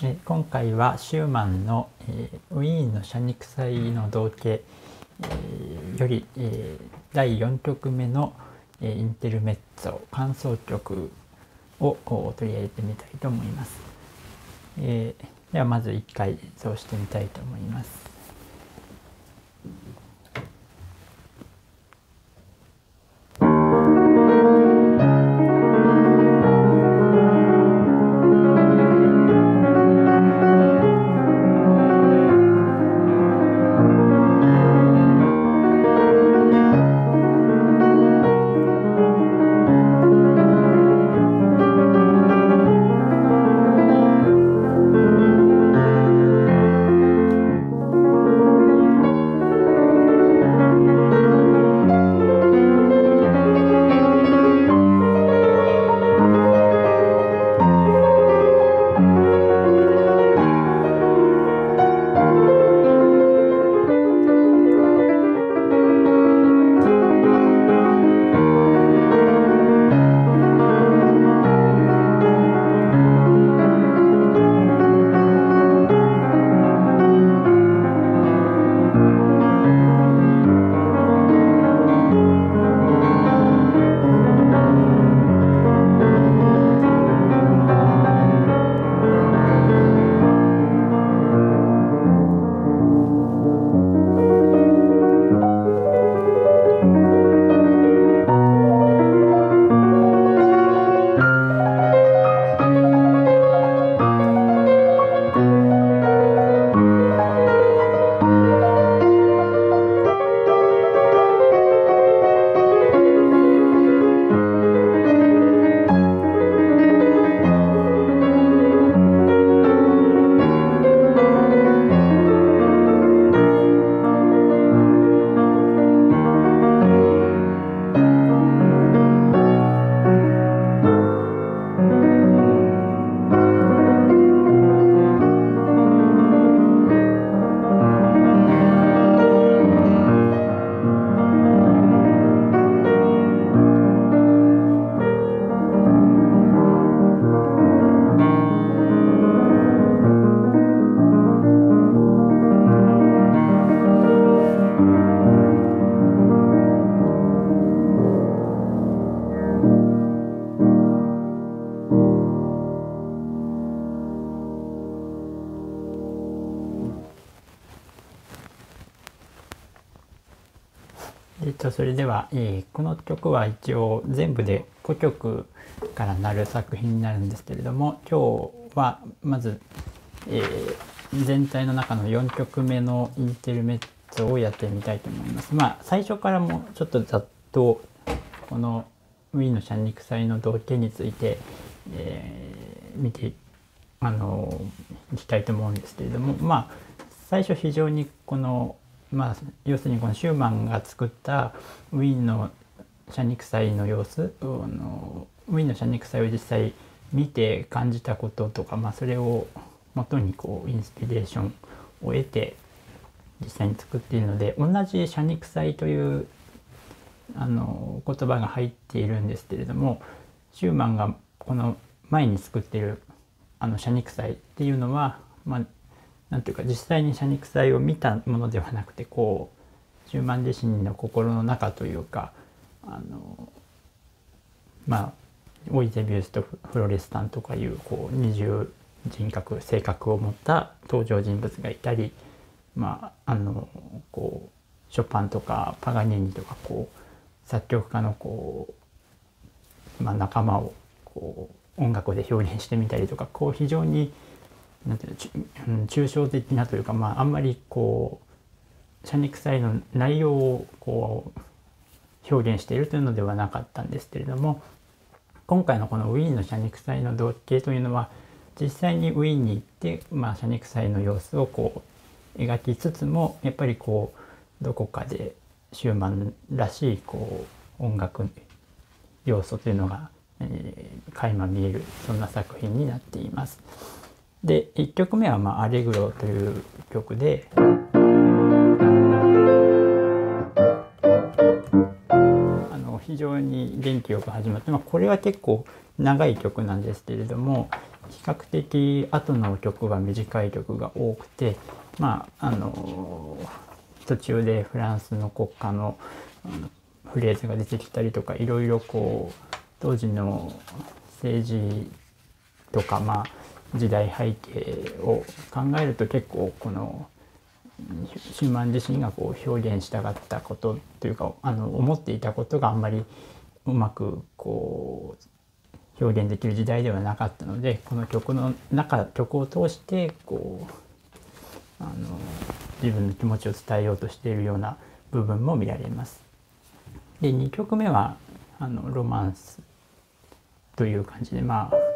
え今回はシューマンの、えー、ウィーンの謝肉祭の同型、えー、より、えー、第4曲目の、えインテルメッツォ感想曲を取り上げてみたいと思います。えではまず1回そうしてみたいと思います。えっと、それでは、えー、この曲は一応全部で5曲からなる作品になるんですけれども今日はまず、えー、全体の中の4曲目のインテルメッツをやってみたいと思います。まあ最初からもちょっとざっとこのウィーのシャンニク祭の道家について、えー、見てあのいきたいと思うんですけれどもまあ最初非常にこのまあ、要するにこのシューマンが作ったウィーンの謝肉祭の様子あのウィーンの謝肉祭を実際見て感じたこととか、まあ、それをもとにこうインスピレーションを得て実際に作っているので同じ謝肉祭というあの言葉が入っているんですけれどもシューマンがこの前に作っているあの謝肉祭っていうのは、まあ、なんていうか実際に謝肉祭を見たものではなくてこう十万自身の心の中というかあのまあオイゼビウスとフロレスタンとかいうこう二重人格性格を持った登場人物がいたりまああのこうショパンとかパガニーニとかこう作曲家のこう、まあ、仲間をこう音楽で表現してみたりとかこう非常になんていうの抽象的なというか、まあ、あんまりこう謝肉祭の内容をこう表現しているというのではなかったんですけれども今回のこのウィーンの謝肉祭の同型というのは実際にウィーンに行って、まあ、肉祭の様子をこう描きつつもやっぱりこうどこかでシューマンらしいこう音楽要素というのが、えー、垣間見えるそんな作品になっています。で1曲目は、まあ「アレグロ」という曲で。あの非常に元気よく始まって、まあ、これは結構長い曲なんですけれども、比較的後の曲は短い曲が多くてまああの途中でフランスの国歌のフレーズが出てきたりとかいろいろこう当時の政治とかまあ時代背景を考えると結構このシューマン自身がこう表現したかったことというかあの思っていたことがあんまりうまくこう表現できる時代ではなかったのでこの曲の中曲を通してこうあの自分の気持ちを伝えようとしているような部分も見られます。で2曲目はあのロマンスという感じでまあ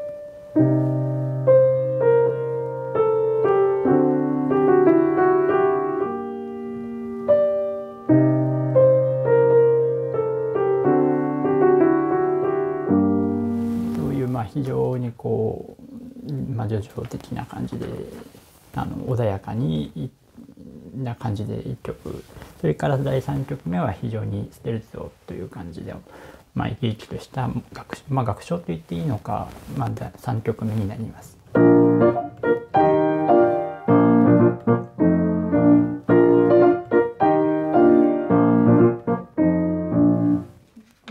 まあ、叙情的な感じであの穏やかにな感じで1曲それから第3曲目は非常にステルツォという感じで、まあ、生き生きとした楽,、まあ、楽章と言っていいのか、まあ、3曲目になります。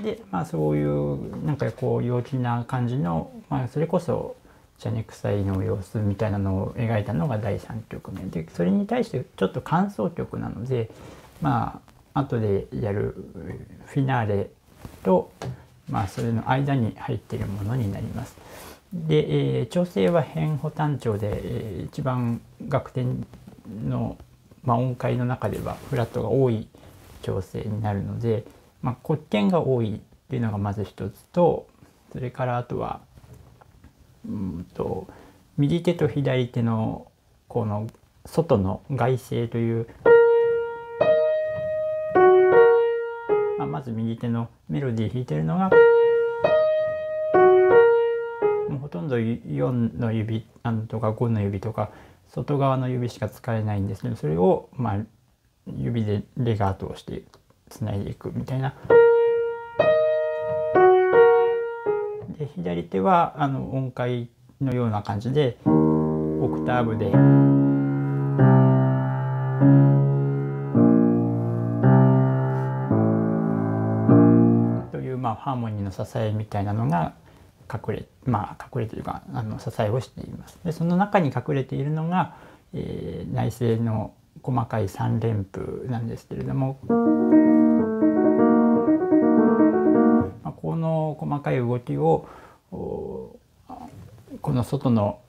でまあそういうなんかこう陽気な感じの、まあ、それこそ邪肉祭の様子みたいなのを描いたのが第3曲目でそれに対してちょっと感想曲なのでまあ後でやるフィナーレと、まあ、それの間に入っているものになります。で、えー、調整は変補単調で、えー、一番楽天の、まあ、音階の中ではフラットが多い調整になるので、まあ、骨鍵が多いっていうのがまず一つとそれからあとはうんと右手と左手のこの外の外声という、まあ、まず右手のメロディー弾いてるのがもうほとんど4の指とか5の指とか外側の指しか使えないんですけどそれをまあ指でレガートをしてつないでいくみたいな。左手はあの音階のような感じでオクターブで。というまあハーモニーの支えみたいなのが隠れまあ隠れというかあの支えをしています。でその中に隠れているのが、えー、内声の細かい三連符なんですけれども。細かい動きをこの外の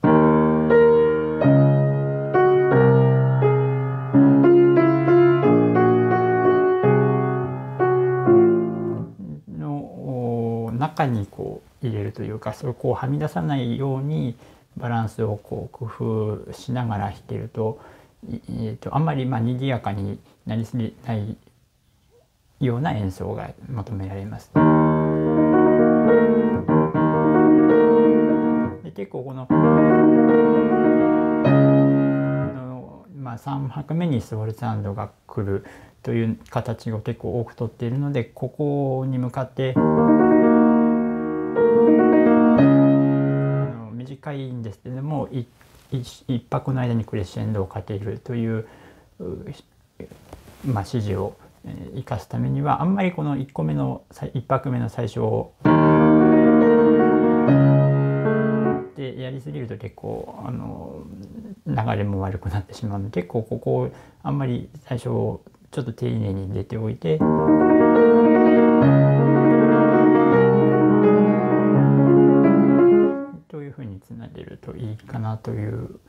の中にこう入れるというかそれをこうはみ出さないようにバランスをこう工夫しながら弾けると,、えーと、あんまりまあ賑やかになりすぎないような演奏が求められます。結構このまあ、3拍目にスウルサウンドが来るという形を結構多くとっているのでここに向かって短いんですけれども一拍の間にクレッシェンドをかけるという、まあ、指示を生かすためにはあんまりこの1個目の1拍目の最初をやりすぎると結構あの流れも悪くなってしまうので結構ここをあんまり最初ちょっと丁寧に入れておいて。というふうにつなげるといいかなという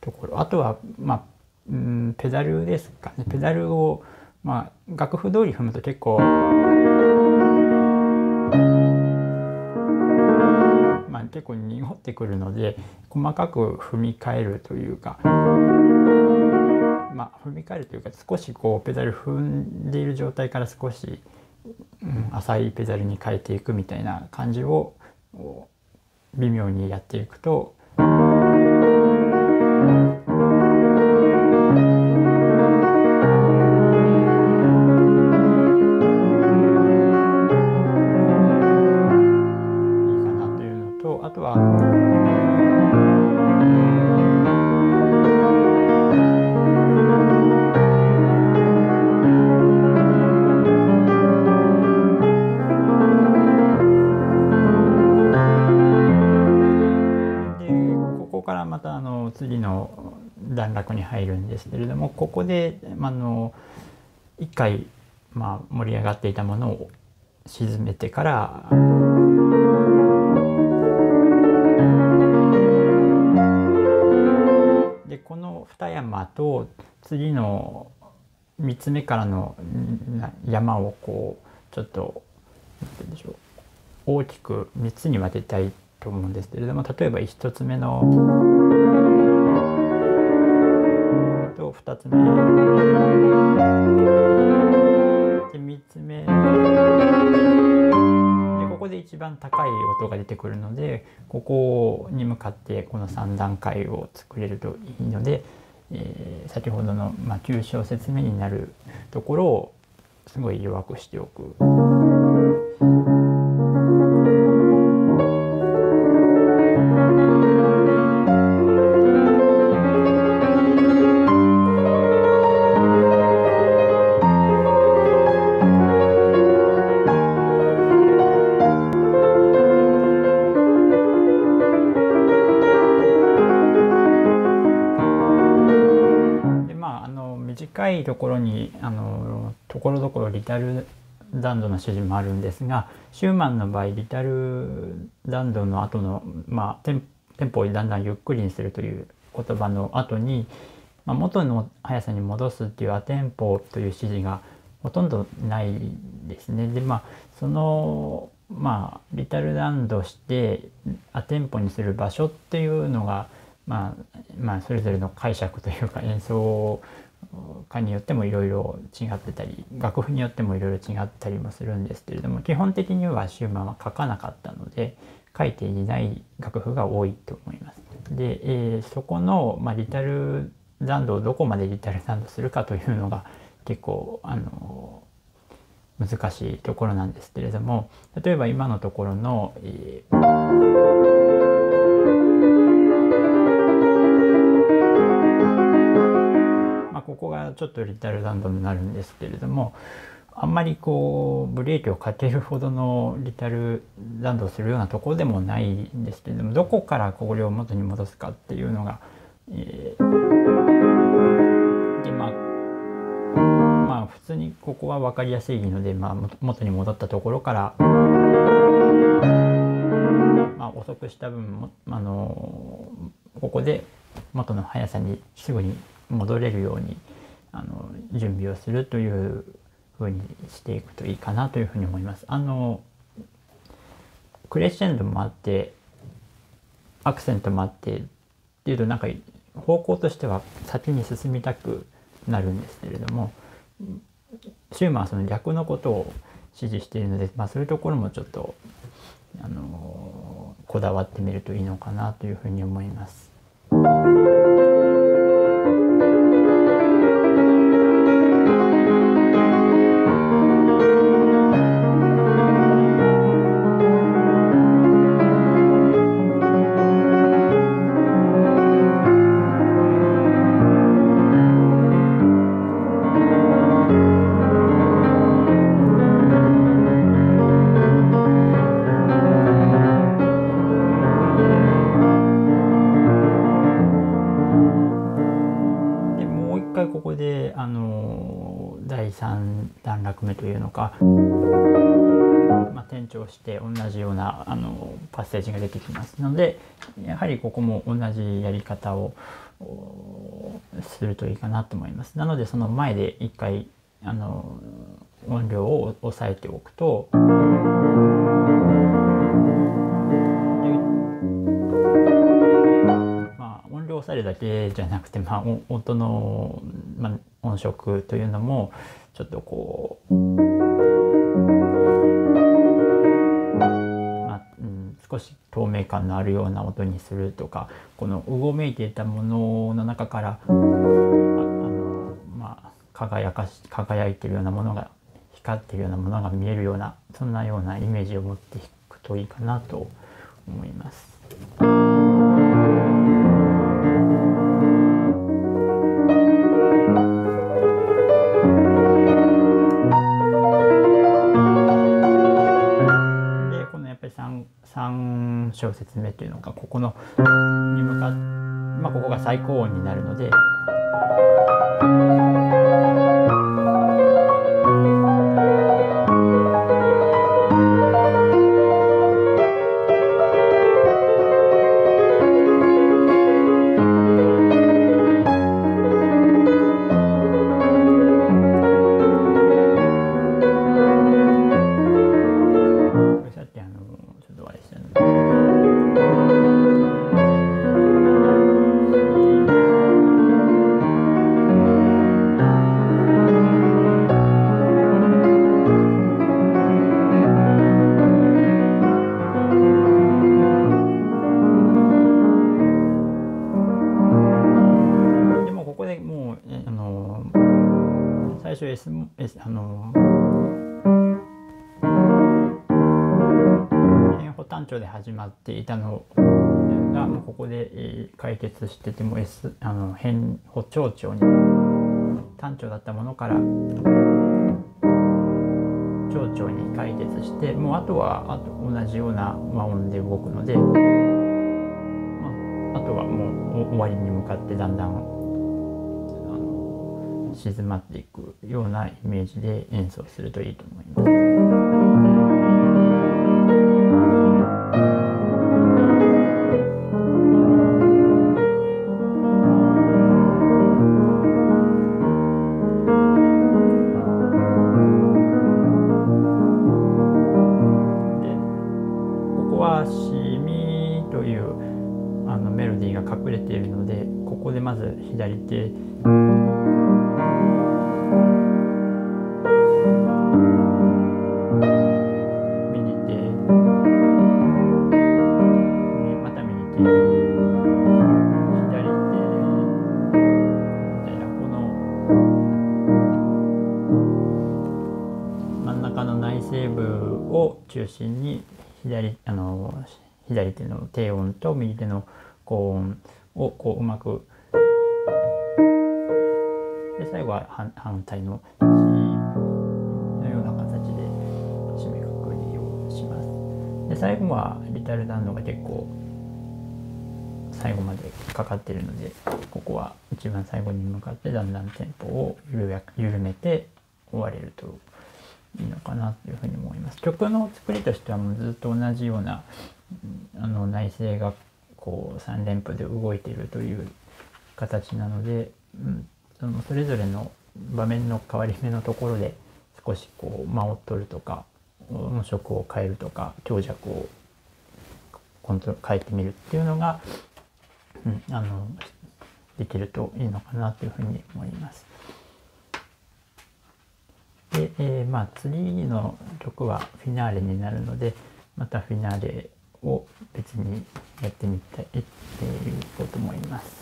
ところあとはまあうんペダルですかねペダルをまあ楽譜通り踏むと結構結構濁ってくるので細かく踏み替えるというかまあ踏み替えるというか少しこうペダル踏んでいる状態から少し、うん、浅いペダルに変えていくみたいな感じを微妙にやっていくとですけれどもここであの一回、まあ、盛り上がっていたものを沈めてからでこの二山と次の3つ目からの山をこうちょっと何て言うんでしょう大きく3つに分けたいと思うんですけれども例えば1つ目の2つ目で3つ目でここで一番高い音が出てくるのでここに向かってこの3段階を作れるといいので、えー、先ほどの、まあ、9小節目になるところをすごい弱くしておく。ころどころリタル弾道の指示もあるんですがシューマンの場合リタル弾道の後の、まあ、テンテンポをだんだんゆっくりにするという言葉の後に、まあ、元の速さに戻すっていうアテンポという指示がほとんどないですね。でまあそのまあリタル弾道してアテンポにする場所っていうのが、まあ、まあそれぞれの解釈というか演奏科によってもいろいろ違ってたり楽譜によってもいろいろ違ったりもするんですけれども基本的にはシューマンは書かなかったので書いていない楽譜が多いと思います。で、えー、そこの、まあ、リタル残土をどこまでリタル残土するかというのが結構あの難しいところなんですけれども例えば今のところの、えーここがちょっとリタルランドになるんですけれどもあんまりこうブレーキをかけるほどのリタルランドをするようなところでもないんですけれどもどこからこれを元に戻すかっていうのが、えー、でまあまあ普通にここは分かりやすいので、まあ、元に戻ったところから、まあ、遅くした分あのここで元の速さにすぐに戻れるようにあの準備をするというふうにしていくといいかなというふうに思います。あのクレッシェンドもあってアクセントもあってっていうとなんか方向としては先に進みたくなるんですけれどもシューマンはその逆のことを指示しているので、まあ、そういうところもちょっとあのこだわってみるといいのかなというふうに思います。3段落目というのか、まあ、転調して同じようなあのパッセージが出てきますのでやはりここも同じやり方をするといいかなと思います。なのでその前で一回あの音量を抑えておくとあ音量を抑えるだけじゃなくて、まあ、音の、まあ、音色というのもちょっとこう。まあうん少し透明感のあるような音にするとかこのうごめいていたものの中からあの、まあ、輝かし輝いてるようなものが光ってるようなものが見えるようなそんなようなイメージを持っていくといいかなと思います。小節目というのがここのに向かっまあ、ここが最高音になるので。っていたのがここで解決してても S あの変歩長調に単調だったものから長調に解決してもうあとはあと同じような和音で動くので、まあ、あとはもう終わりに向かってだんだん静まっていくようなイメージで演奏するといいと思います。というあのメロディーが隠れているのでここでまず左手。中の内政部を中心に左あ左手の低音と右手の高音をこううまくで最後は反対の C のような形で締めくくりをしますで最後はリタルダンドが結構最後までかかってるのでここは一番最後に向かってだんだんテンポを緩めて終われるといいのかなというふうに思います。曲の作りとしてはもうずっと同じようなあの内声がこう3連符で動いているという形なので、うん、そのそれぞれの場面の変わり目のところで少しこう間を取るとか音色を変えるとか強弱をコント変えてみるっていうのが、うん、あのできるといいのかなというふうに思います。で、えー、まあ次の曲はフィナーレになるのでまたフィナーレを別にやってみたいっていうこうと思います。